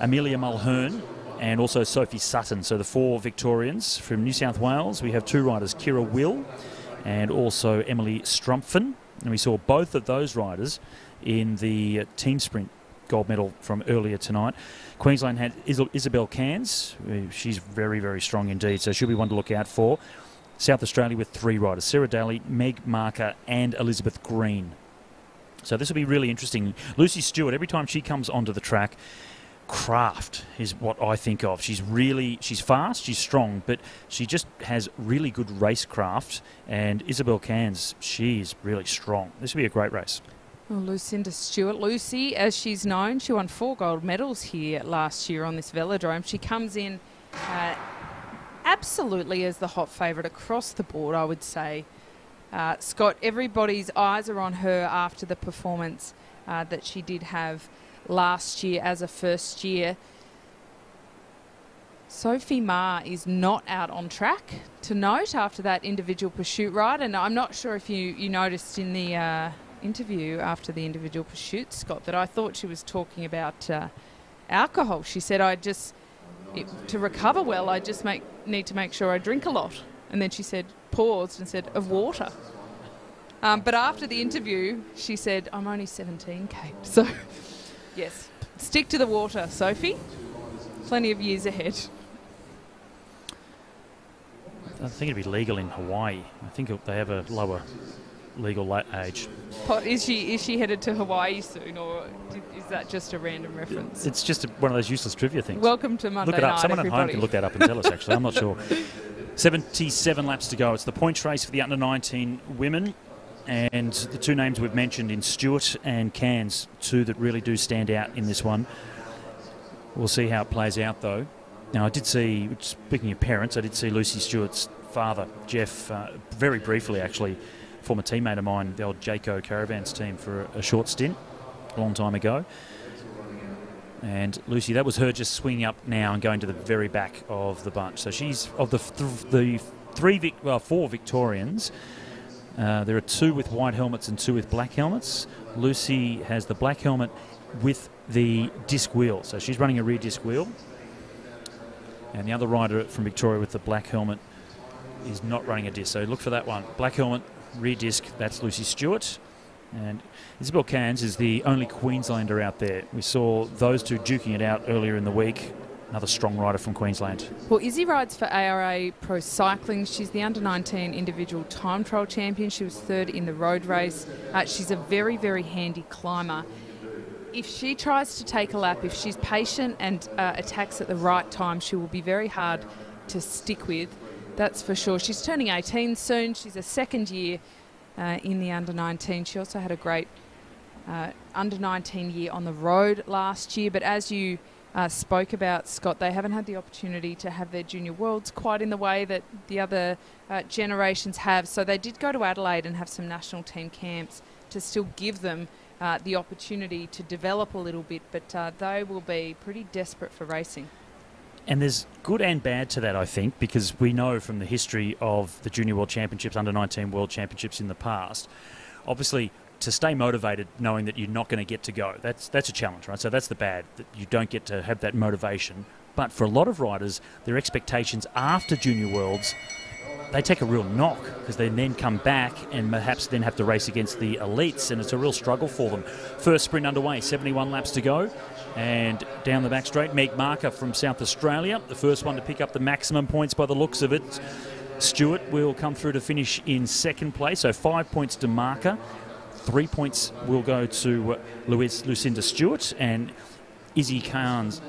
Amelia Mulhern, and also Sophie Sutton. So the four Victorians from New South Wales. We have two riders, Kira Will and also Emily Strumpfen. And we saw both of those riders in the team sprint gold medal from earlier tonight. Queensland had Isabel Cairns. Uh, she's very, very strong indeed, so she'll be one to look out for. South Australia with three riders Sarah Daly, Meg Marker, and Elizabeth Green. So this will be really interesting. Lucy Stewart, every time she comes onto the track, craft is what I think of. She's really she's fast, she's strong, but she just has really good race craft. And Isabel Cairns, she's really strong. This will be a great race. Well, Lucinda Stewart, Lucy, as she's known, she won four gold medals here last year on this velodrome. She comes in uh, absolutely as the hot favourite across the board, I would say. Uh, Scott, everybody's eyes are on her after the performance uh, that she did have last year as a first year. Sophie Ma is not out on track to note after that individual pursuit ride, and I'm not sure if you, you noticed in the uh, interview after the individual pursuit, Scott, that I thought she was talking about uh, alcohol. She said, "I just it, to recover well, I just make need to make sure I drink a lot," and then she said, paused and said, "Of water." Um, but after the interview, she said, "I'm only 17, Kate." So. Yes. Stick to the water, Sophie. Plenty of years ahead. I think it'd be legal in Hawaii. I think they have a lower legal age. Is she is she headed to Hawaii soon, or is that just a random reference? It's just a, one of those useless trivia things. Welcome to Monday Look it up. Night, Someone everybody. at home can look that up and tell us. Actually, I'm not sure. 77 laps to go. It's the points race for the under 19 women. And the two names we've mentioned in Stewart and Cairns, two that really do stand out in this one. We'll see how it plays out, though. Now, I did see, speaking of parents, I did see Lucy Stewart's father, Jeff, uh, very briefly actually, former teammate of mine, the old Jayco Caravans team, for a, a short stint a long time ago. And Lucy, that was her just swinging up now and going to the very back of the bunch. So she's of the th- the three, well, four Victorians. Uh, there are two with white helmets and two with black helmets. Lucy has the black helmet with the disc wheel, so she's running a rear disc wheel. And the other rider from Victoria with the black helmet is not running a disc, so look for that one. Black helmet, rear disc, that's Lucy Stewart. And Isabel Cairns is the only Queenslander out there. We saw those two duking it out earlier in the week another strong rider from Queensland. Well, Izzy rides for ARA Pro Cycling. She's the under 19 individual time trial champion. She was third in the road race. Uh, she's a very, very handy climber. If she tries to take a lap, if she's patient and uh, attacks at the right time, she will be very hard to stick with. That's for sure. She's turning 18 soon. She's a second year uh, in the under 19. She also had a great uh, under 19 year on the road last year. But as you uh, spoke about, Scott, they haven't had the opportunity to have their junior worlds quite in the way that the other uh, generations have. So they did go to Adelaide and have some national team camps to still give them uh, the opportunity to develop a little bit, but uh, they will be pretty desperate for racing. And there's good and bad to that, I think, because we know from the history of the Junior World Championships, Under 19 World Championships in the past, obviously to stay motivated knowing that you're not going to get to go. That's that's a challenge, right? So that's the bad that you don't get to have that motivation. But for a lot of riders, their expectations after Junior Worlds, they take a real knock because they then come back and perhaps then have to race against the elites, and it's a real struggle for them. First sprint underway, 71 laps to go. And down the back straight, Meg Marker from South Australia, the first one to pick up the maximum points by the looks of it. Stewart will come through to finish in second place, so five points to Marker. Three points will go to uh, Louis, Lucinda Stewart, and Izzy Cairns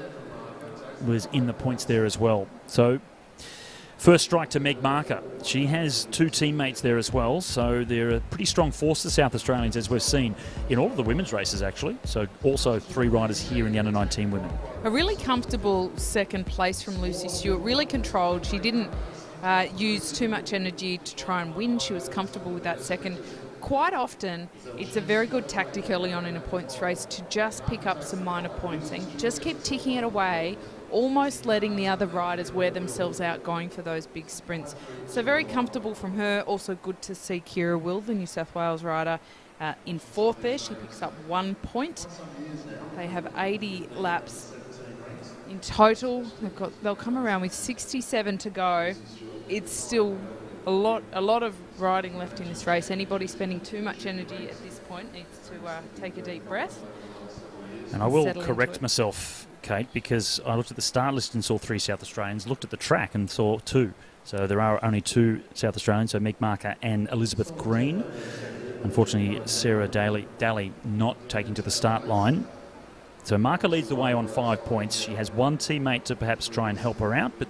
was in the points there as well. So, first strike to Meg Marker. She has two teammates there as well, so they're a pretty strong force, the South Australians, as we've seen in all of the women's races, actually. So, also three riders here in the under 19 women. A really comfortable second place from Lucy Stewart, really controlled. She didn't uh, use too much energy to try and win. She was comfortable with that second quite often it's a very good tactic early on in a points race to just pick up some minor points and just keep ticking it away almost letting the other riders wear themselves out going for those big sprints. So very comfortable from her. Also good to see Kira Will, the New South Wales rider, uh, in fourth there. She picks up one point. They have 80 laps in total, got, they'll come around with 67 to go. It's still a lot, a lot of riding left in this race. Anybody spending too much energy at this point needs to uh, take a deep breath. And I will correct myself, Kate, because I looked at the start list and saw three South Australians, looked at the track and saw two. So there are only two South Australians, so Meg Marker and Elizabeth Green. Unfortunately, Sarah Daly, Daly not taking to the start line. So Marker leads the way on five points. She has one teammate to perhaps try and help her out, but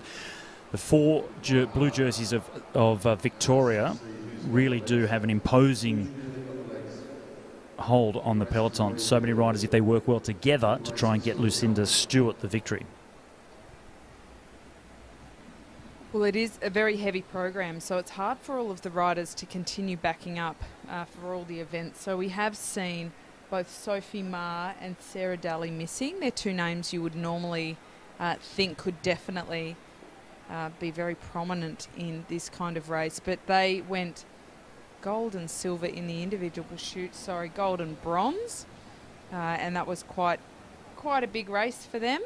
the four jer- blue jerseys of, of uh, Victoria really do have an imposing hold on the peloton. So many riders, if they work well together, to try and get Lucinda Stewart the victory. Well, it is a very heavy program, so it's hard for all of the riders to continue backing up uh, for all the events. So we have seen both Sophie Ma and Sarah Daly missing. They're two names you would normally uh, think could definitely uh, be very prominent in this kind of race, but they went gold and silver in the individual pursuit. Sorry, gold and bronze, uh, and that was quite quite a big race for them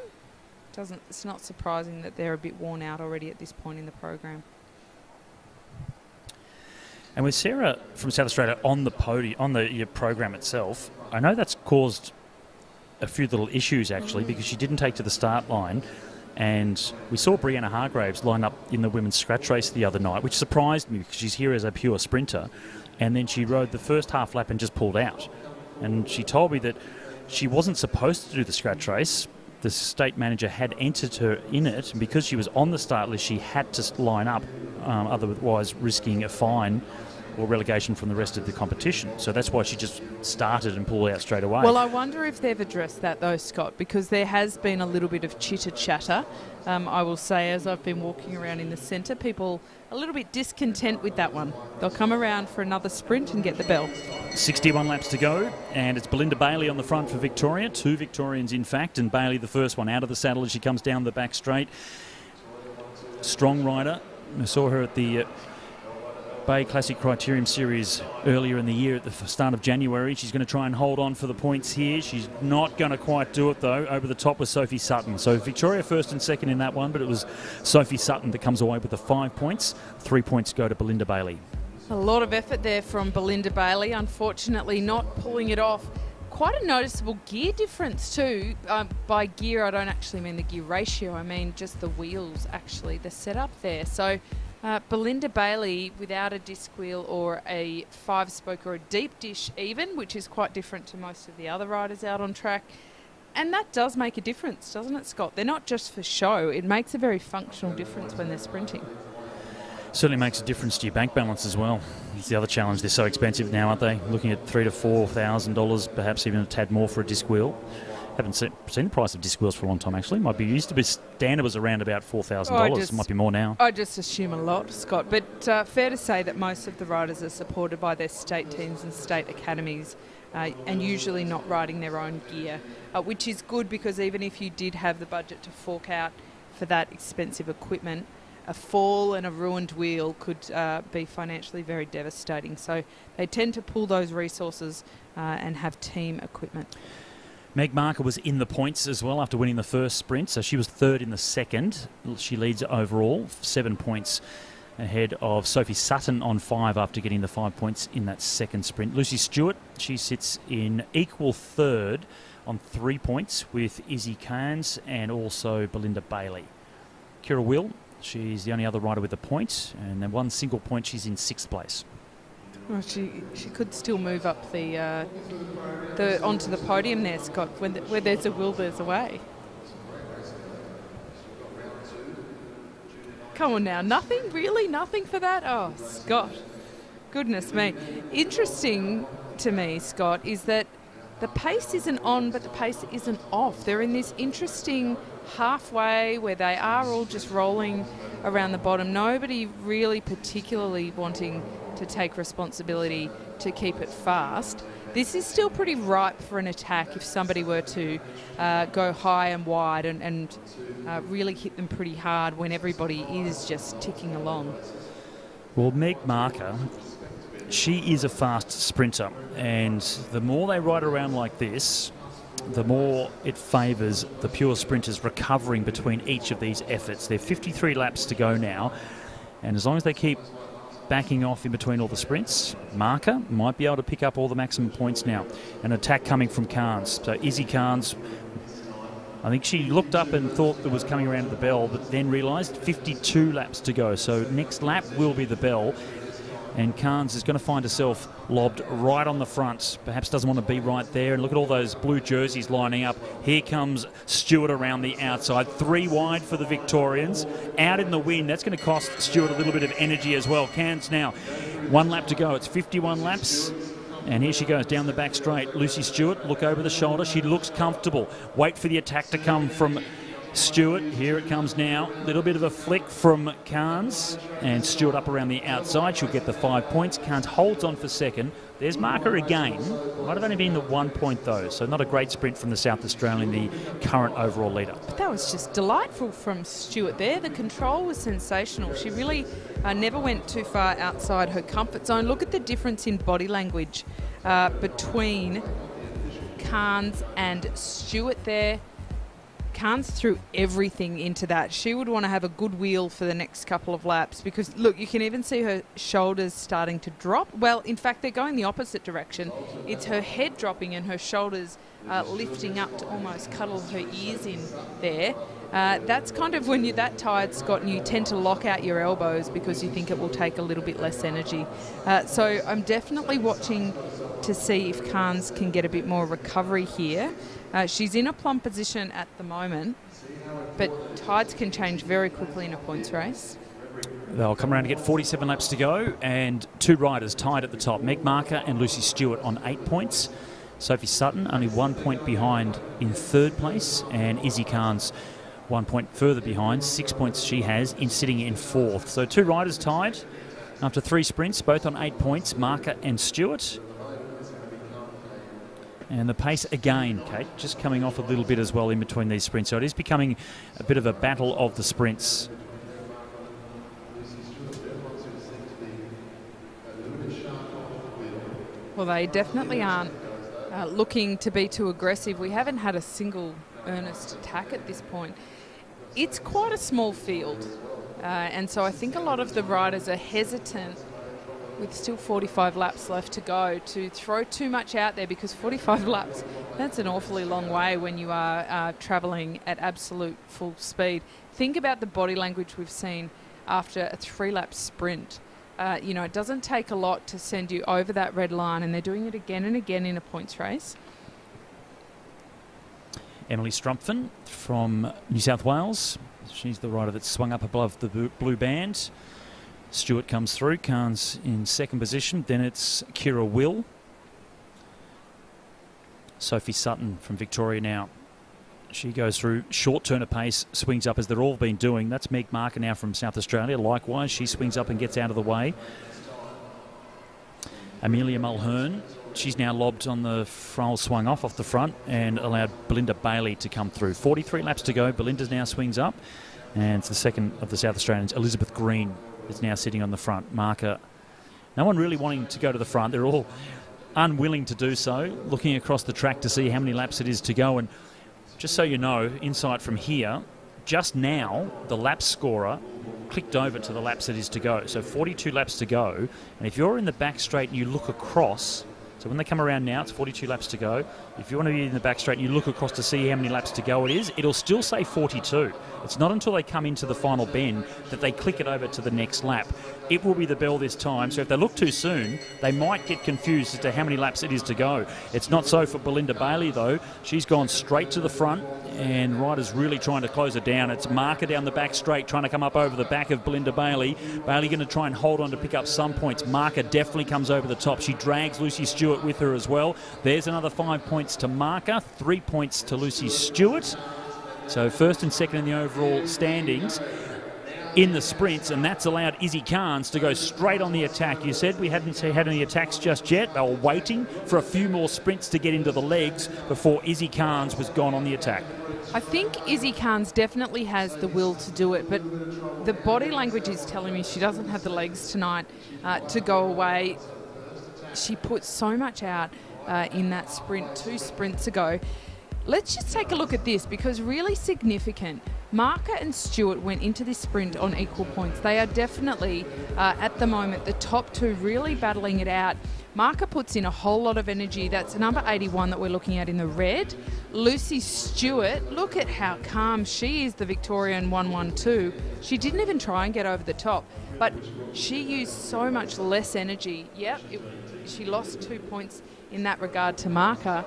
doesn't it's not surprising that they're a bit worn out already at this point in the program. And with Sarah from South Australia on the podium, on the your program itself, I know that's caused a few little issues actually because she didn't take to the start line. And we saw Brianna Hargraves line up in the women's scratch race the other night, which surprised me because she's here as a pure sprinter. And then she rode the first half lap and just pulled out. And she told me that she wasn't supposed to do the scratch race. The state manager had entered her in it, and because she was on the start list, she had to line up, um, otherwise risking a fine or relegation from the rest of the competition. So that's why she just started and pulled out straight away. Well, I wonder if they've addressed that though, Scott, because there has been a little bit of chitter chatter. Um, I will say, as I've been walking around in the centre, people a little bit discontent with that one. They'll come around for another sprint and get the bell. 61 laps to go, and it's Belinda Bailey on the front for Victoria. Two Victorians, in fact, and Bailey the first one out of the saddle as she comes down the back straight. Strong rider. I saw her at the uh, Bay Classic Criterium Series earlier in the year at the start of January. She's going to try and hold on for the points here. She's not going to quite do it, though. Over the top was Sophie Sutton. So Victoria first and second in that one, but it was Sophie Sutton that comes away with the five points. Three points go to Belinda Bailey. A lot of effort there from Belinda Bailey. Unfortunately, not pulling it off. Quite a noticeable gear difference too. Um, by gear, I don't actually mean the gear ratio. I mean just the wheels, actually, the setup there. So, uh, Belinda Bailey without a disc wheel or a five spoke or a deep dish, even, which is quite different to most of the other riders out on track. And that does make a difference, doesn't it, Scott? They're not just for show. It makes a very functional difference when they're sprinting. Certainly makes a difference to your bank balance as well. It's the other challenge. They're so expensive now, aren't they? Looking at three to four thousand dollars, perhaps even a tad more for a disc wheel. Haven't seen, seen the price of disc wheels for a long time. Actually, might be used to be standard was around about four thousand oh, dollars. Might be more now. I just assume a lot, Scott. But uh, fair to say that most of the riders are supported by their state teams and state academies, uh, and usually not riding their own gear, uh, which is good because even if you did have the budget to fork out for that expensive equipment, a fall and a ruined wheel could uh, be financially very devastating. So they tend to pull those resources uh, and have team equipment. Meg Marker was in the points as well after winning the first sprint, so she was third in the second. She leads overall, seven points ahead of Sophie Sutton on five after getting the five points in that second sprint. Lucy Stewart, she sits in equal third on three points with Izzy Cairns and also Belinda Bailey. Kira Will, she's the only other rider with a point, and then one single point, she's in sixth place. Well, she she could still move up the uh, the onto the podium there, Scott. When the, where there's a will, there's a way. Come on now, nothing really, nothing for that. Oh, Scott, goodness me. Interesting to me, Scott, is that the pace isn't on, but the pace isn't off. They're in this interesting halfway where they are all just rolling around the bottom. Nobody really particularly wanting to take responsibility to keep it fast. This is still pretty ripe for an attack if somebody were to uh, go high and wide and, and uh, really hit them pretty hard when everybody is just ticking along. Well, Meg Marker, she is a fast sprinter, and the more they ride around like this, the more it favours the pure sprinters recovering between each of these efforts. There are 53 laps to go now, and as long as they keep backing off in between all the sprints, Marker might be able to pick up all the maximum points now. An attack coming from Carnes. So Izzy Carnes I think she looked up and thought it was coming around the bell, but then realised 52 laps to go. So next lap will be the bell. And Carnes is going to find herself lobbed right on the front. Perhaps doesn't want to be right there. And look at all those blue jerseys lining up. Here comes Stewart around the outside. Three wide for the Victorians. Out in the wind. That's going to cost Stewart a little bit of energy as well. Cairns now. One lap to go. It's 51 laps. And here she goes down the back straight. Lucy Stewart, look over the shoulder. She looks comfortable. Wait for the attack to come from Stewart. Here it comes now. Little bit of a flick from Carnes. And Stewart up around the outside. She'll get the five points. Carnes holds on for second. There's Marker again. Might have only been the one point though, so not a great sprint from the South Australian, the current overall leader. But that was just delightful from Stewart there. The control was sensational. She really uh, never went too far outside her comfort zone. Look at the difference in body language uh, between Carnes and Stewart there. Carnes threw everything into that. She would want to have a good wheel for the next couple of laps because, look, you can even see her shoulders starting to drop. Well, in fact, they're going the opposite direction. It's her head dropping and her shoulders uh, lifting up to almost cuddle her ears in there. Uh, that's kind of when you're that tide's gotten you tend to lock out your elbows because you think it will take a little bit less energy. Uh, so I'm definitely watching to see if Carnes can get a bit more recovery here. Uh, she's in a plumb position at the moment, but tides can change very quickly in a points race. They'll come around to get 47 laps to go, and two riders tied at the top Meg Marker and Lucy Stewart on eight points. Sophie Sutton only one point behind in third place, and Izzy Carnes one point further behind, six points she has in sitting in fourth. So two riders tied after three sprints, both on eight points, Marker and Stewart. And the pace again, Kate, just coming off a little bit as well in between these sprints. So it is becoming a bit of a battle of the sprints. Well, they definitely aren't uh, looking to be too aggressive. We haven't had a single earnest attack at this point. It's quite a small field, uh, and so I think a lot of the riders are hesitant with still 45 laps left to go to throw too much out there because 45 laps that's an awfully long way when you are uh, travelling at absolute full speed. Think about the body language we've seen after a three lap sprint. Uh, you know it doesn't take a lot to send you over that red line and they're doing it again and again in a points race Emily Strumpfen from New South Wales she's the rider that swung up above the blue band Stewart comes through. Carnes in second position. Then it's Kira Will. Sophie Sutton from Victoria now. She goes through short turn of pace, swings up as they're all been doing. That's Meg Marker now from South Australia. Likewise, she swings up and gets out of the way. Amelia Mulhern, she's now lobbed on the front, swung off off the front and allowed Belinda Bailey to come through. 43 laps to go. Belinda now swings up. And it's the second of the South Australians, Elizabeth Green, is now sitting on the front. Marker, no one really wanting to go to the front. They're all unwilling to do so, looking across the track to see how many laps it is to go. And just so you know, insight from here, just now the lap scorer clicked over to the laps that is to go. So 42 laps to go. And if you're in the back straight and you look across, so when they come around now, it's 42 laps to go. If you want to be in the back straight and you look across to see how many laps to go it is, it'll still say 42. It's not until they come into the final bend that they click it over to the next lap. It will be the bell this time, so if they look too soon, they might get confused as to how many laps it is to go. It's not so for Belinda Bailey, though. She's gone straight to the front, and Ryder's really trying to close it down. It's Marker down the back straight, trying to come up over the back of Belinda Bailey. Bailey going to try and hold on to pick up some points. Marker definitely comes over the top. She drags Lucy Stewart with her as well. There's another five points to Marker, three points to Lucy Stewart. So first and second in the overall standings in the sprints, and that's allowed Izzy Carnes to go straight on the attack. You said we hadn't had any attacks just yet. They were waiting for a few more sprints to get into the legs before Izzy Carnes was gone on the attack. I think Izzy Carnes definitely has the will to do it, but the body language is telling me she doesn't have the legs tonight uh, to go away. She put so much out uh, in that sprint two sprints ago Let's just take a look at this because really significant. Marker and Stewart went into this sprint on equal points. They are definitely, uh, at the moment, the top two really battling it out. Marker puts in a whole lot of energy. That's number 81 that we're looking at in the red. Lucy Stewart, look at how calm she is, the Victorian 112. She didn't even try and get over the top, but she used so much less energy. Yep, it, she lost two points in that regard to Marker.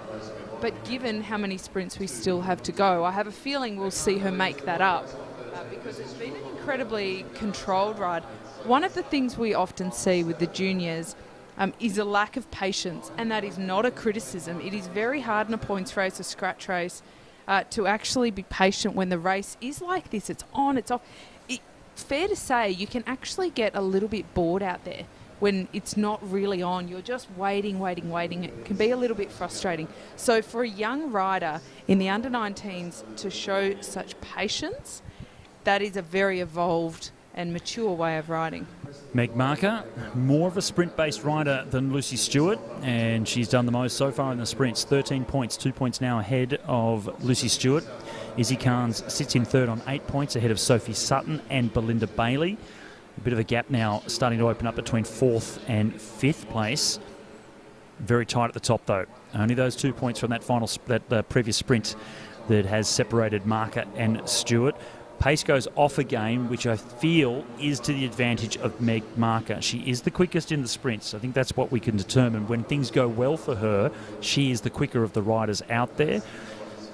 But given how many sprints we still have to go, I have a feeling we'll see her make that up uh, because it's been an incredibly controlled ride. One of the things we often see with the juniors um, is a lack of patience, and that is not a criticism. It is very hard in a points race, a scratch race, uh, to actually be patient when the race is like this. It's on, it's off. Fair to say, you can actually get a little bit bored out there when it's not really on. You're just waiting, waiting, waiting. It can be a little bit frustrating. So, for a young rider in the under 19s to show such patience, that is a very evolved and mature way of riding. Meg Marker, more of a sprint based rider than Lucy Stewart, and she's done the most so far in the sprints 13 points, two points now ahead of Lucy Stewart. Izzy Carnes sits in third on eight points ahead of Sophie Sutton and Belinda Bailey. A bit of a gap now starting to open up between fourth and fifth place. Very tight at the top though. Only those two points from that final that uh, previous sprint that has separated Marker and Stewart. Pace goes off again, which I feel is to the advantage of Meg Marker. She is the quickest in the sprints. I think that's what we can determine. When things go well for her, she is the quicker of the riders out there.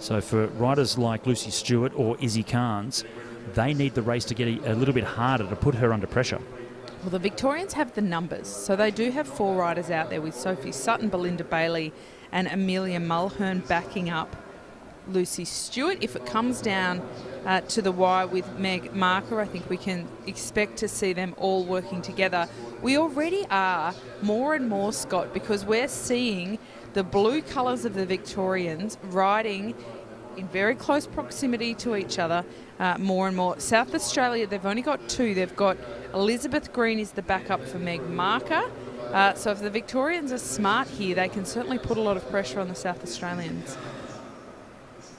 So for riders like Lucy Stewart or Izzy Carnes, they need the race to get a, a little bit harder to put her under pressure. Well, the Victorians have the numbers. So they do have four riders out there with Sophie Sutton, Belinda Bailey, and Amelia Mulhern backing up Lucy Stewart. If it comes down uh, to the wire with Meg Marker, I think we can expect to see them all working together. We already are more and more, Scott, because we're seeing the blue colours of the Victorians riding in very close proximity to each other uh, more and more. South Australia, they've only got two. They've got Elizabeth Green is the backup for Meg Marker. Uh, so if the Victorians are smart here, they can certainly put a lot of pressure on the South Australians.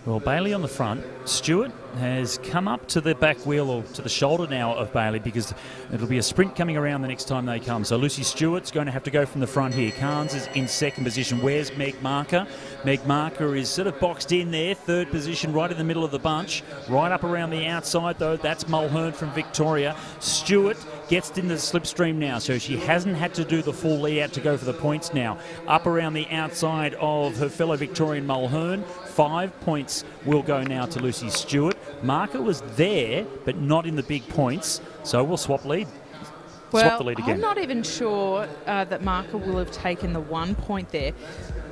Well, Bailey on the front. Stewart has come up to the back wheel or to the shoulder now of Bailey because it'll be a sprint coming around the next time they come. So Lucy Stewart's going to have to go from the front here. Carnes is in second position. Where's Meg Marker? Meg Marker is sort of boxed in there, third position, right in the middle of the bunch. Right up around the outside, though, that's Mulhern from Victoria. Stewart gets in the slipstream now, so she hasn't had to do the full lead out to go for the points now. Up around the outside of her fellow Victorian Mulhern. Five points will go now to Lucy Stewart. Marker was there, but not in the big points, so we'll swap lead. Well, swap the lead again. I'm not even sure uh, that Marker will have taken the one point there.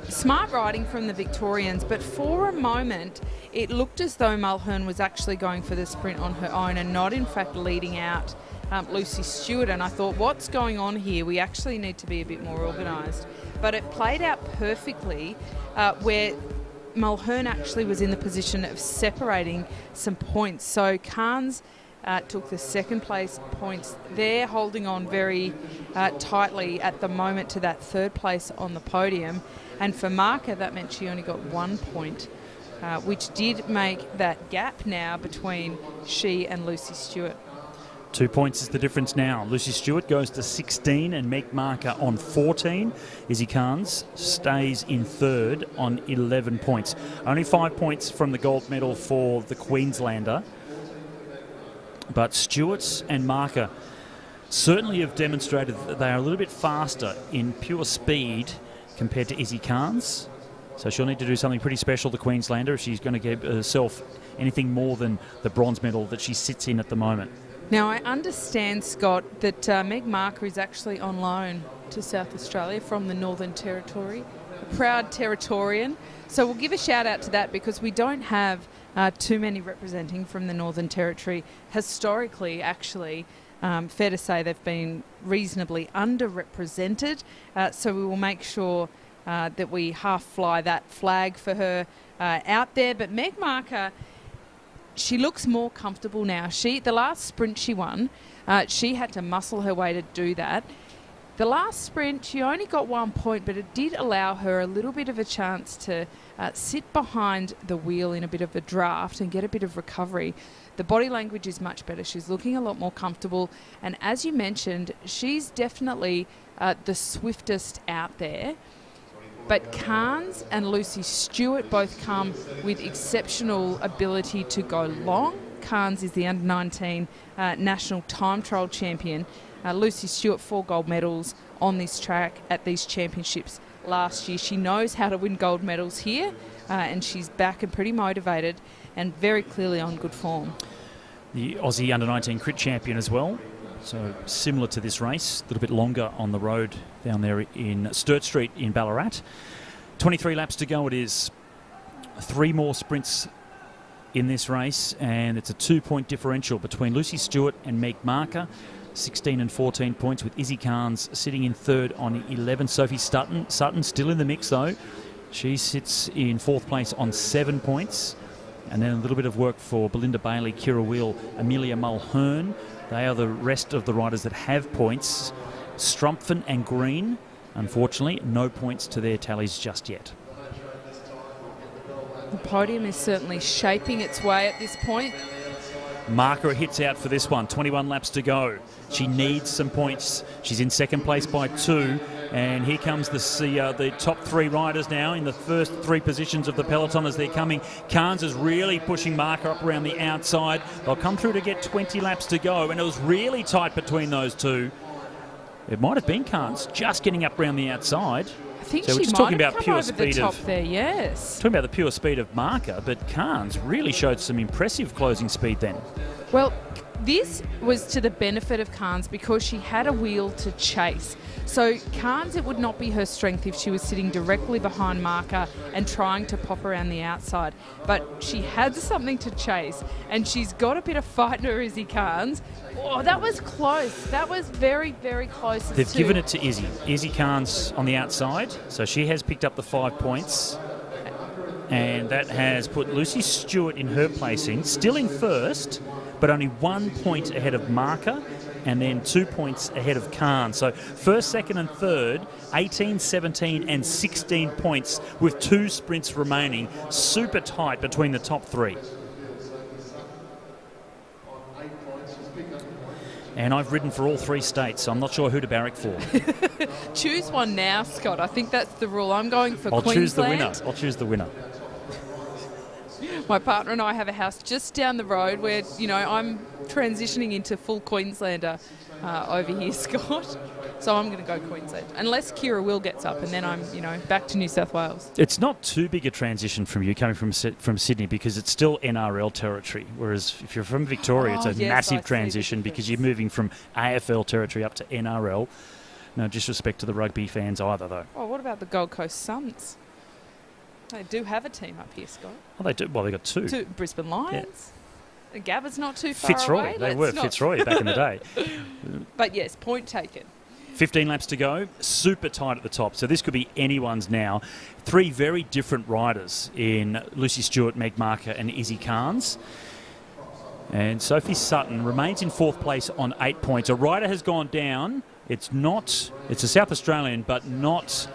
Smart riding from the Victorians, but for a moment it looked as though Mulhern was actually going for the sprint on her own and not, in fact, leading out um, Lucy Stewart. And I thought, what's going on here? We actually need to be a bit more organised. But it played out perfectly uh, where Mulhern actually was in the position of separating some points. So Carnes uh, took the second place points there, holding on very uh, tightly at the moment to that third place on the podium. And for Marker, that meant she only got one point, uh, which did make that gap now between she and Lucy Stewart. Two points is the difference now. Lucy Stewart goes to 16 and Meg Marker on 14. Izzy Carnes stays in third on 11 points. Only five points from the gold medal for the Queenslander. But Stewart's and Marker certainly have demonstrated that they are a little bit faster in pure speed compared to Izzy Carnes. So she'll need to do something pretty special, the Queenslander, if she's going to give herself anything more than the bronze medal that she sits in at the moment. Now, I understand, Scott, that uh, Meg Marker is actually on loan to South Australia from the Northern Territory, a proud Territorian. So we'll give a shout out to that because we don't have uh, too many representing from the Northern Territory. Historically, actually, um, fair to say they've been reasonably underrepresented. Uh, so we will make sure uh, that we half fly that flag for her uh, out there. But Meg Marker she looks more comfortable now. She the last sprint she won, uh, she had to muscle her way to do that. The last sprint, she only got one point, but it did allow her a little bit of a chance to uh, sit behind the wheel in a bit of a draft and get a bit of recovery. The body language is much better. She's looking a lot more comfortable. And as you mentioned, she's definitely uh, the swiftest out there. But Carnes and Lucy Stewart both come with exceptional ability to go long. Carnes is the under 19 uh, national time trial champion. Uh, Lucy Stewart, four gold medals on this track at these championships last year. She knows how to win gold medals here, uh, and she's back and pretty motivated and very clearly on good form. The Aussie under 19 crit champion as well. So similar to this race, a little bit longer on the road down there in Sturt Street in Ballarat. 23 laps to go it is. Three more sprints in this race, and it's a two point differential between Lucy Stewart and Meg Marker. 16 and 14 points with Izzy Carnes sitting in third on 11. Sophie Sutton, Sutton still in the mix though. She sits in fourth place on seven points. And then a little bit of work for Belinda Bailey, Kira Will, Amelia Mulhern. They are the rest of the riders that have points. Strumpfen and Green, unfortunately, no points to their tallies just yet. The podium is certainly shaping its way at this point. Marker hits out for this one. 21 laps to go. She needs some points. She's in second place by two. And here comes the uh, the top three riders now in the first three positions of the peloton as they're coming. Carnes is really pushing Marker up around the outside. They'll come through to get 20 laps to go, and it was really tight between those two. It might have been Carnes just getting up around the outside. I think so she we're just might talking have about pure the speed top of there. Yes. talking about the pure speed of Marker, but Carnes really showed some impressive closing speed then. Well, this was to the benefit of Carnes because she had a wheel to chase. So Carnes, it would not be her strength if she was sitting directly behind Marker and trying to pop around the outside. But she had something to chase, and she's got a bit of fight in her, Izzy Carnes. Oh, that was close. That was very, very close. They've given it to Izzy. Izzy Carnes on the outside, so she has picked up the five points. And that has put Lucy Stewart in her placing, still in first, but only one point ahead of Marker and then two points ahead of Khan. So first, second, and third, 18, 17, and 16 points with two sprints remaining. Super tight between the top three. And I've ridden for all three states, so I'm not sure who to barrack for. Choose one now, Scott. I think that's the rule. I'm going for I'll choose the winner. I'll choose the winner. My partner and I have a house just down the road where, you know, I'm transitioning into full Queenslander uh, over here, Scott. So I'm going to go Queensland. Unless Kira Will gets up and then I'm, you know, back to New South Wales. It's not too big a transition from you coming from from Sydney because it's still NRL territory. Whereas if you're from Victoria, Oh, it's a yes, massive the transition because you're moving from AFL territory up to NRL. No disrespect to the rugby fans either, though. Oh, what about the Gold Coast Suns? They do have a team up here, Scott. Well, they do. Well, they got two. Two Brisbane Lions. The Gabba's not too far Fitzroy, away. they were not- Fitzroy back in the day. But yes, point taken. 15 laps to go, super tight at the top. So this could be anyone's now. Three very different riders in Lucy Stewart, Meg Marker, and Izzy Carnes. And Sophie Sutton remains in fourth place on eight points. A rider has gone down. It's not, it's a South Australian, but not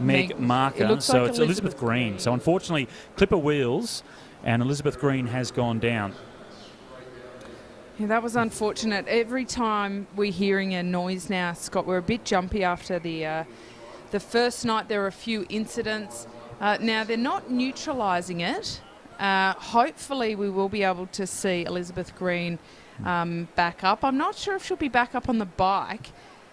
Meg, Meg- Marker. it so like it's Elizabeth, Elizabeth Green. So unfortunately, Clipper Wheels and Elizabeth Green has gone down. Yeah, that was unfortunate. Every time we're hearing a noise now, Scott, we're a bit jumpy after the uh, the first night. There were a few incidents. Uh, now they're not neutralising it. Uh, hopefully, we will be able to see Elizabeth Green um, back up. I'm not sure if she'll be back up on the bike.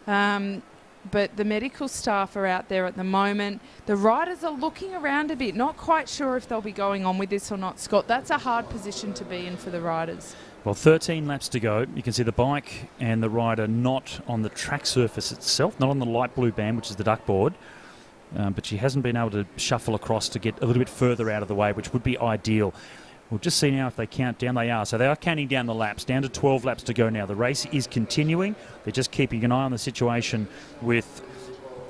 Um, but the medical staff are out there at the moment. The riders are looking around a bit, not quite sure if they'll be going on with this or not, Scott. That's a hard position to be in for the riders. Well, 13 laps to go. You can see the bike and the rider not on the track surface itself, not on the light blue band, which is the duck board. Um, but she hasn't been able to shuffle across to get a little bit further out of the way, which would be ideal. We'll just see now if they count down. They are. So they are counting down the laps, down to 12 laps to go now. The race is continuing. They're just keeping an eye on the situation with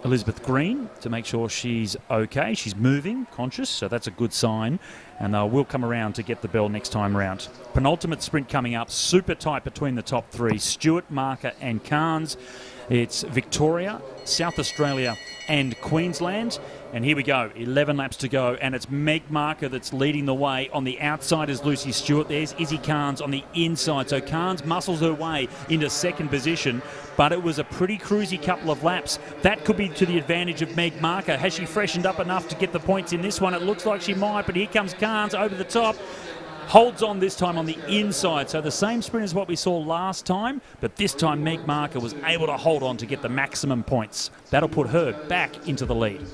Elizabeth Green to make sure she's okay. She's moving, conscious, so that's a good sign. and uh, they will come around to get the bell next time round. Penultimate sprint coming up, super tight between the top three Stewart, Marker, and Carnes. It's Victoria, South Australia, and Queensland. And here we go, 11 laps to go, and it's Meg Marker that's leading the way. On the outside is Lucy Stewart. There's Izzy Carnes on the inside. So Carnes muscles her way into second position, but it was a pretty cruisy couple of laps. That could be to the advantage of Meg Marker. Has she freshened up enough to get the points in this one? It looks like she might, but here comes Carnes over the top holds on this time on the inside. So the same sprint as what we saw last time, but this time Meg Marker was able to hold on to get the maximum points. That'll put her back into the lead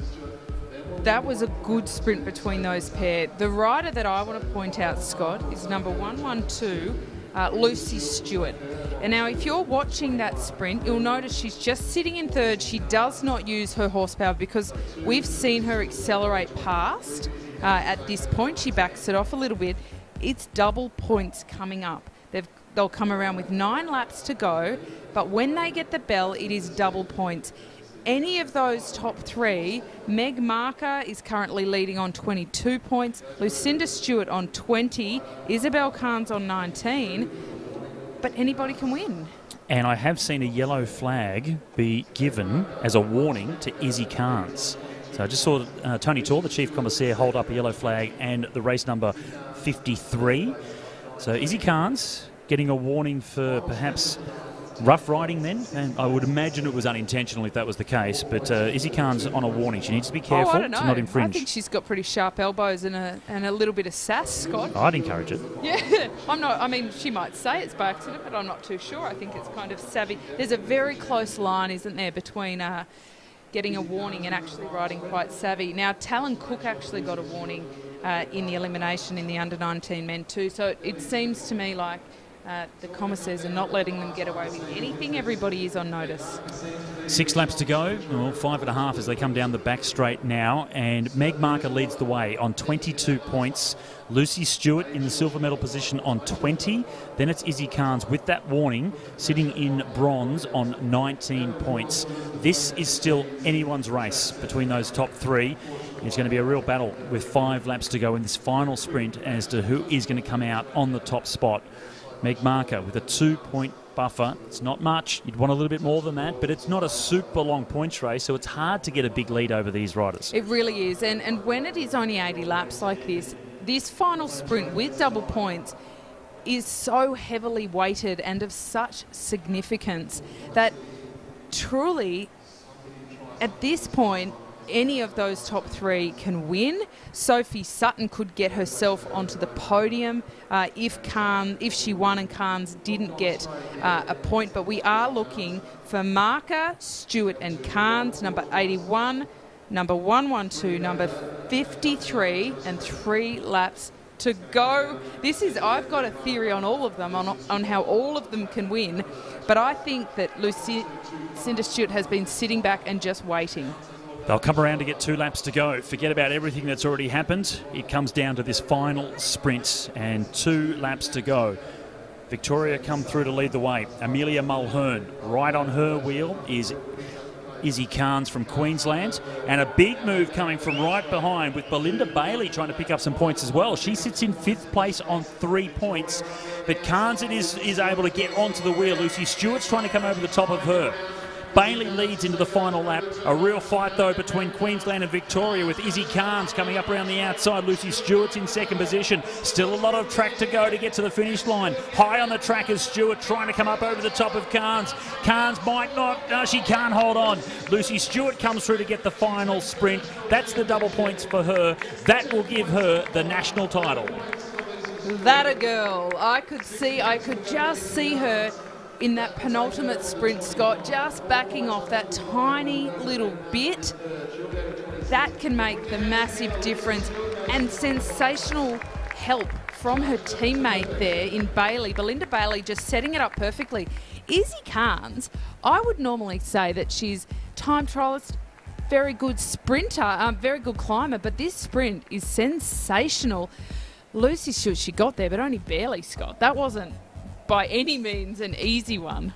that was a good sprint between those pair. The rider that I want to point out, Scott, is number 112, uh, Lucy Stewart. And now, if you're watching that sprint, you'll notice she's just sitting in third. She does not use her horsepower because we've seen her accelerate past. Uh, at this point, she backs it off a little bit. It's double points coming up. They've, they'll come around with nine laps to go, but when they get the bell, it is double points any of those top three, Meg Marker is currently leading on 22 points, Lucinda Stewart on 20, Isabel Carnes on 19, but anybody can win. And I have seen a yellow flag be given as a warning to Izzy Carnes. So I just saw uh, Tony Tor, the chief commissaire, hold up a yellow flag and the race number 53. So Izzy Carnes getting a warning for perhaps rough riding then, and I would imagine it was unintentional if that was the case. But uh, Izzy Carnes on a warning. She needs to be careful oh, to not infringe. I think she's got pretty sharp elbows and a and a little bit of sass, Scott. I'd encourage it. Yeah, I'm not. I mean, she might say it's by accident, but I'm not too sure. I think it's kind of savvy. There's a very close line, isn't there, between. Uh, getting a warning and actually riding quite savvy. Now, Talon Cook actually got a warning uh, in the elimination in the under 19 men too. So it seems to me like uh, the commissaires are not letting them get away with anything. Everybody is on notice. Six laps to go, well, five and a half as they come down the back straight now. And Meg Marker leads the way on 22 points. Lucy Stewart in the silver medal position on 20. Then it's Izzy Carnes with that warning sitting in bronze on 19 points. This is still anyone's race between those top three. It's going to be a real battle with five laps to go in this final sprint as to who is going to come out on the top spot. Meg Marker with a two point buffer. It's not much. You'd want a little bit more than that, but it's not a super long points race, so it's hard to get a big lead over these riders. It really is. And, and when it is only 80 laps like this, this final sprint with double points is so heavily weighted and of such significance that truly, at this point, any of those top three can win. Sophie Sutton could get herself onto the podium uh, if Khan, if she won and Carnes didn't get uh, a point. But we are looking for Marker, Stewart, and Carnes, number 81, number 112, number 53, and three laps to go. This is I've got a theory on all of them on, on how all of them can win, but I think that Lucy Cinder Stewart has been sitting back and just waiting. They'll come around to get two laps to go. Forget about everything that's already happened. It comes down to this final sprint and two laps to go. Victoria come through to lead the way. Amelia Mulhern, right on her wheel is Izzy Carnes from Queensland. And a big move coming from right behind with Belinda Bailey trying to pick up some points as well. She sits in fifth place on three points. But Carnes is, is able to get onto the wheel. Lucy Stewart's trying to come over the top of her. Bailey leads into the final lap. A real fight, though, between Queensland and Victoria with Izzy Carnes coming up around the outside. Lucy Stewart's in second position. Still a lot of track to go to get to the finish line. High on the track is Stewart trying to come up over the top of Carnes. Carnes might not, no, she can't hold on. Lucy Stewart comes through to get the final sprint. That's the double points for her. That will give her the national title. That a girl. I could see, I could just see her in that penultimate sprint, Scott, just backing off that tiny little bit, that can make the massive difference. And sensational help from her teammate there in Bailey, Belinda Bailey, just setting it up perfectly. Izzy Carnes, I would normally say that she's time trialist, very good sprinter, um, very good climber, but this sprint is sensational. Lucy she got there, but only barely, Scott. That wasn't by any means an easy one.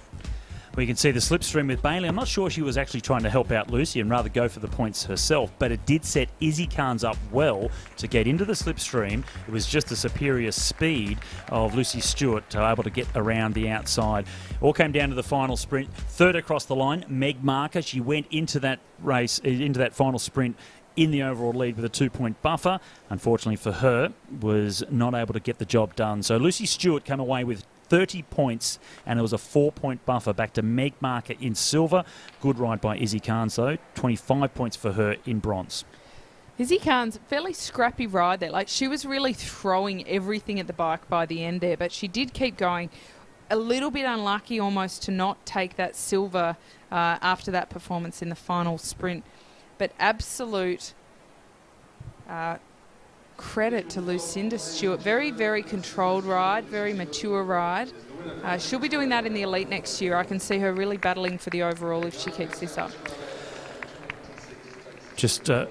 We can see the slipstream with Bailey. I'm not sure she was actually trying to help out Lucy and rather go for the points herself, but it did set Izzy Carnes up well to get into the slipstream. It was just the superior speed of Lucy Stewart to able to get around the outside. All came down to the final sprint. Third across the line, Meg Marker. She went into that race, uh, into that final sprint in the overall lead with a two point buffer. Unfortunately for her, was not able to get the job done. So Lucy Stewart came away with 30 points, and it was a four point buffer back to Meg Marker in silver. Good ride by Izzy Carnes, though. 25 points for her in bronze. Izzy Carnes, fairly scrappy ride there. Like she was really throwing everything at the bike by the end there, but she did keep going. A little bit unlucky almost to not take that silver uh, after that performance in the final sprint, but absolute uh, credit to Lucinda Stewart. Very, very controlled ride, very mature ride. Uh, she'll be doing that in the elite next year. I can see her really battling for the overall if she keeps this up. Just uh,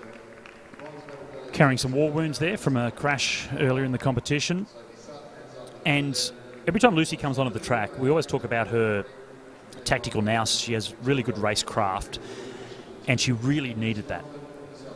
carrying some war wounds there from a crash earlier in the competition. And every time Lucy comes onto the track, we always talk about her tactical nous. She has really good race craft, and she really needed that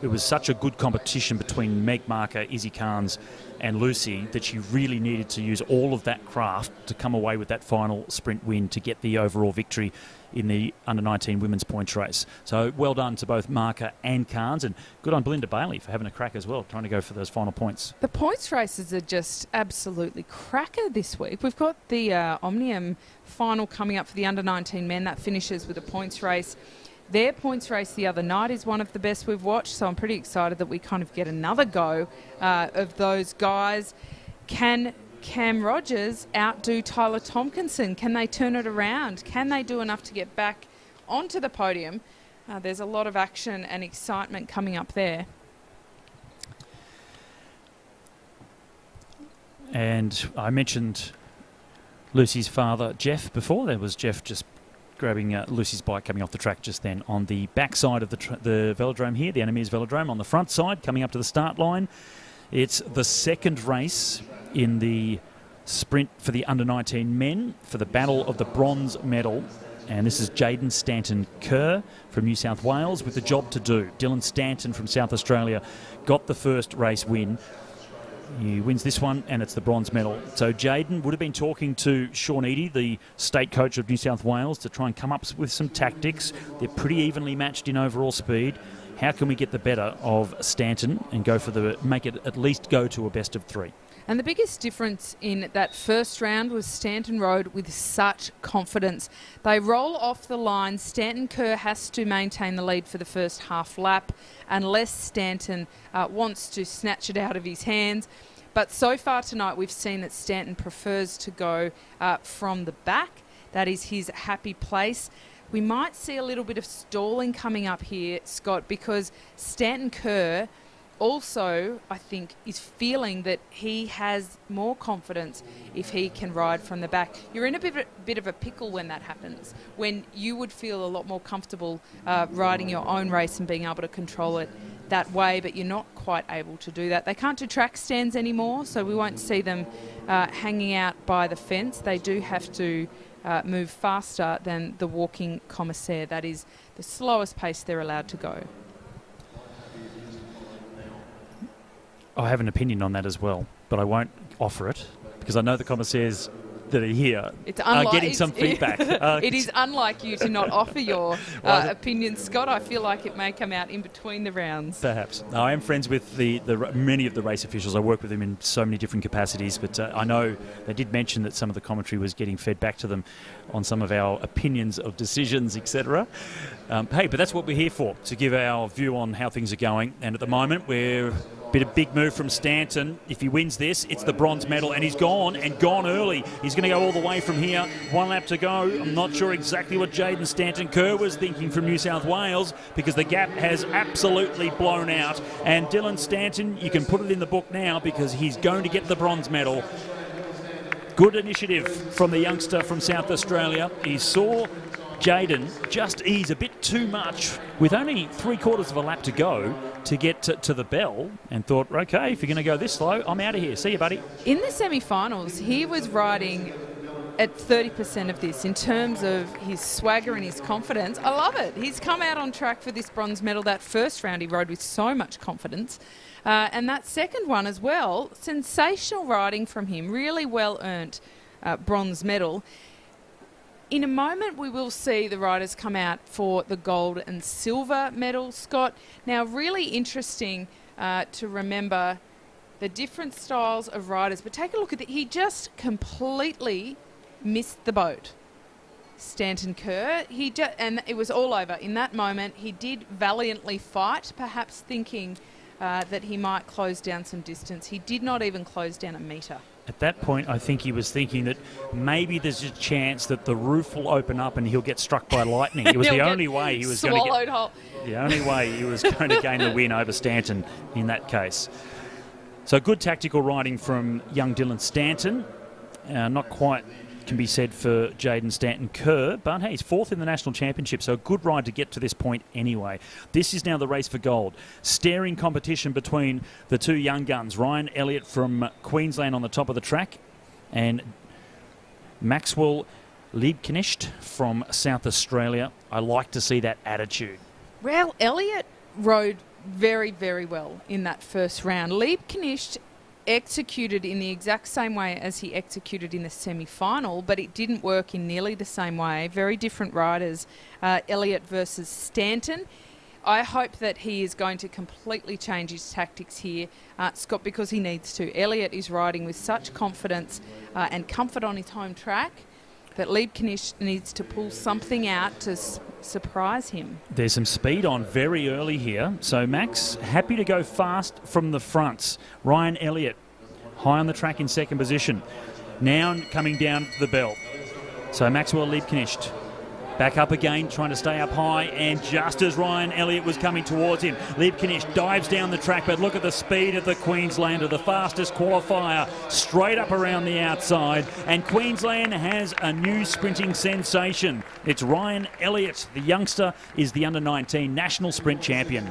it was such a good competition between Meg Marker, Izzy Carnes, and Lucy that she really needed to use all of that craft to come away with that final sprint win to get the overall victory in the under 19 women's points race. So well done to both Marker and Carnes, and good on Belinda Bailey for having a crack as well, trying to go for those final points. The points races are just absolutely cracker this week. We've got the uh, Omnium final coming up for the under 19 men that finishes with a points race. Their points race the other night is one of the best we've watched, so I'm pretty excited that we kind of get another go uh, of those guys. Can Cam Rogers outdo Tyler Tompkinson? Can they turn it around? Can they do enough to get back onto the podium? Uh, there's a lot of action and excitement coming up there. And I mentioned Lucy's father, Jeff, before. There was Jeff just grabbing uh, Lucy's bike coming off the track just then on the back side of the, the velodrome here, the Anna Meares velodrome. On the front side, coming up to the start line, it's the second race in the sprint for the under 19 men for the battle of the bronze medal. And this is Jaden Stanton Kerr from New South Wales with the job to do. Dylan Stanton from South Australia got the first race win. He wins this one, and it's the bronze medal. So Jaden would have been talking to Sean Eadie, the state coach of New South Wales, to try and come up with some tactics. They're pretty evenly matched in overall speed. How can we get the better of Stanton and go for the make it at least go to a best of three? And the biggest difference in that first round was Stanton rode with such confidence. They roll off the line. Stanton Kerr has to maintain the lead for the first half lap unless Stanton uh, wants to snatch it out of his hands. But so far tonight, we've seen that Stanton prefers to go uh, from the back. That is his happy place. We might see a little bit of stalling coming up here, Scott, because Stanton Kerr also, I think, is feeling that he has more confidence if he can ride from the back. You're in a bit of a, bit of a pickle when that happens, when you would feel a lot more comfortable uh, riding your own race and being able to control it that way, but you're not quite able to do that. They can't do track stands anymore, so we won't see them uh, hanging out by the fence. They do have to uh, move faster than the walking commissaire. That is the slowest pace they're allowed to go. I have an opinion on that as well, but I won't offer it because I know the commissaires that are here it's unlike, are getting some feedback. Uh, it is unlike you to not offer your uh, opinion, Scott. I feel like it may come out in between the rounds. Perhaps. I am friends with the, the many of the race officials. I work with them in so many different capacities, but uh, I know they did mention that some of the commentary was getting fed back to them on some of our opinions of decisions, etc. Um, hey, but that's what we're here for, to give our view on how things are going. And at the moment, we're Bit of big move from Stanton. If he wins this, it's the bronze medal, and he's gone and gone early. He's going to go all the way from here. One lap to go. I'm not sure exactly what Jaden Stanton Kerr was thinking from New South Wales because the gap has absolutely blown out. And Dylan Stanton, you can put it in the book now because he's going to get the bronze medal. Good initiative from the youngster from South Australia. He saw Jaden just ease a bit too much with only three quarters of a lap to go to get to, to the bell and thought, okay, if you're going to go this slow, I'm out of here. See you, buddy. In the semi finals, he was riding at 30% of this in terms of his swagger and his confidence. I love it. He's come out on track for this bronze medal. That first round he rode with so much confidence. Uh, and that second one as well, sensational riding from him, really well earned uh, bronze medal. In a moment, we will see the riders come out for the gold and silver medal, Scott. Now, really interesting uh, to remember the different styles of riders, but take a look at it. He just completely missed the boat. Stanton Kerr, he ju- and it was all over in that moment. He did valiantly fight, perhaps thinking uh, that he might close down some distance. He did not even close down a metre. At that point, I think he was thinking that maybe there's a chance that the roof will open up and he'll get struck by lightning. It was the only way he was going to get. Whole. The only way he was going to gain the win over Stanton in that case. So good tactical riding from young Dylan Stanton. Uh, not quite can be said for Jaden Stanton Kerr, but hey, he's fourth in the national championship, so a good ride to get to this point anyway. This is now the race for gold. Staring competition between the two young guns, Ryan Elliott from Queensland on the top of the track, and Maxwell Liebknecht from South Australia. I like to see that attitude. Well, Elliott rode very, very well in that first round. Liebknecht executed in the exact same way as he executed in the semi final, but it didn't work in nearly the same way. Very different riders, uh, Elliott versus Stanton. I hope that he is going to completely change his tactics here, uh, Scott, because he needs to. Elliott is riding with such confidence uh, and comfort on his home track that Liebknecht needs to pull something out to surprise him. There's some speed on very early here. So Max, happy to go fast from the fronts. Ryan Elliott, high on the track in second position. Now coming down to the bell. So Maxwell Liebknecht Back up again, trying to stay up high, and just as Ryan Elliott was coming towards him, Liebknecht dives down the track, but look at the speed of the Queenslander, the fastest qualifier, straight up around the outside, and Queensland has a new sprinting sensation. It's Ryan Elliott, the youngster, is the under-19 national sprint champion.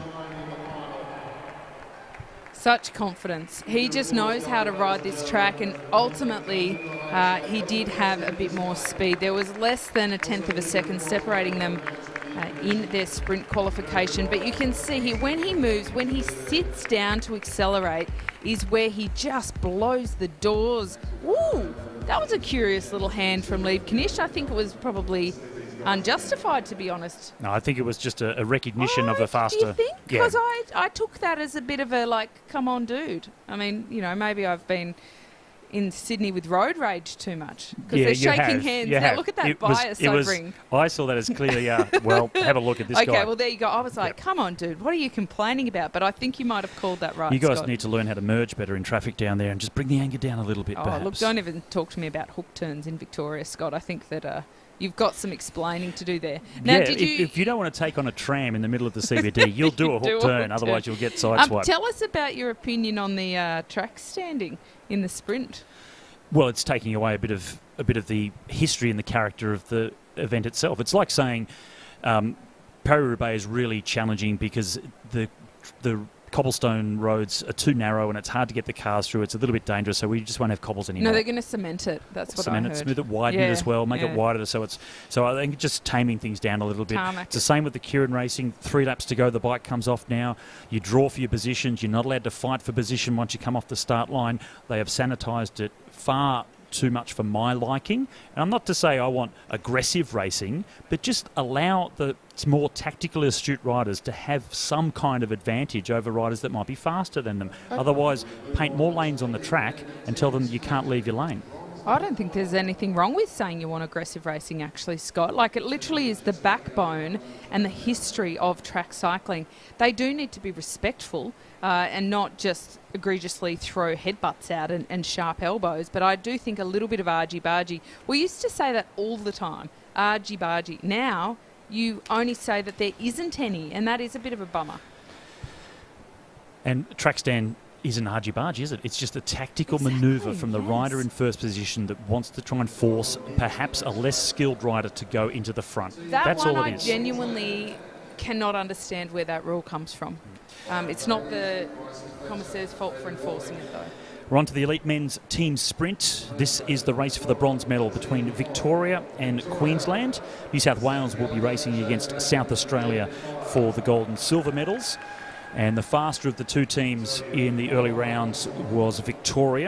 Such confidence. He just knows how to ride this track, and ultimately, uh, he did have a bit more speed. There was less than a tenth of a second separating them uh, in their sprint qualification. But you can see here, when he moves, when he sits down to accelerate, is where he just blows the doors. Ooh, that was a curious little hand from Liebknecht. I think it was probably unjustified, to be honest. No, I think it was just a, a recognition of the faster. Do you think? Because yeah. I, I took that as a bit of a like, come on, dude. I mean, you know, maybe I've been in Sydney with road rage too much because yeah, they're shaking have. hands. You now have. look at that it bias was, I was. I saw that as clearly. Uh, well, have a look at this okay, guy. Okay, well there you go. I was like, yep. come on, dude, what are you complaining about? But I think you might have called that right. You guys Scott. need to learn how to merge better in traffic down there and just bring the anger down a little bit. Oh, perhaps. look, don't even talk to me about hook turns in Victoria, Scott. I think that. Uh, You've got some explaining to do there. Now, yeah, did if, you... if you don't want to take on a tram in the middle of the CBD, you'll do a hook do turn. Otherwise, you'll get sideswiped. Um, tell us about your opinion on the uh, track standing in the sprint. Well, it's taking away a bit of a bit of the history and the character of the event itself. It's like saying um, Paris-Roubaix is really challenging because the the cobblestone roads are too narrow and it's hard to get the cars through. It's a little bit dangerous, so we just won't have cobbles anymore. No, they're going to cement it. That's what cement I heard. it, smooth it, widen yeah, it as well, make yeah. it wider. So it's so I think just taming things down a little bit. Tarmac it's the same with the Keirin Racing. Three laps to go, the bike comes off now. You draw for your positions. You're not allowed to fight for position once you come off the start line. They have sanitised it far too much for my liking. And I'm not to say I want aggressive racing, but just allow the more tactically astute riders to have some kind of advantage over riders that might be faster than them. Otherwise, paint more lanes on the track and tell them you can't leave your lane. I don't think there's anything wrong with saying you want aggressive racing, actually, Scott. Like, it literally is the backbone and the history of track cycling. They do need to be respectful uh, and not just egregiously throw headbutts out and, and sharp elbows. But I do think a little bit of argy bargy. We used to say that all the time argy bargy. Now, you only say that there isn't any, and that is a bit of a bummer. And track stand isn't argy bargy, is it? It's just a tactical exactly, manoeuvre from the yes. rider in first position that wants to try and force perhaps a less skilled rider to go into the front. That That's one all it I is. genuinely cannot understand where that rule comes from. Um, it's not the commissaires' fault for enforcing it, though. We're on to the elite men's team sprint. This is the race for the bronze medal between Victoria and Queensland. New South Wales will be racing against South Australia for the gold and silver medals. And the faster of the two teams in the early rounds was Victoria.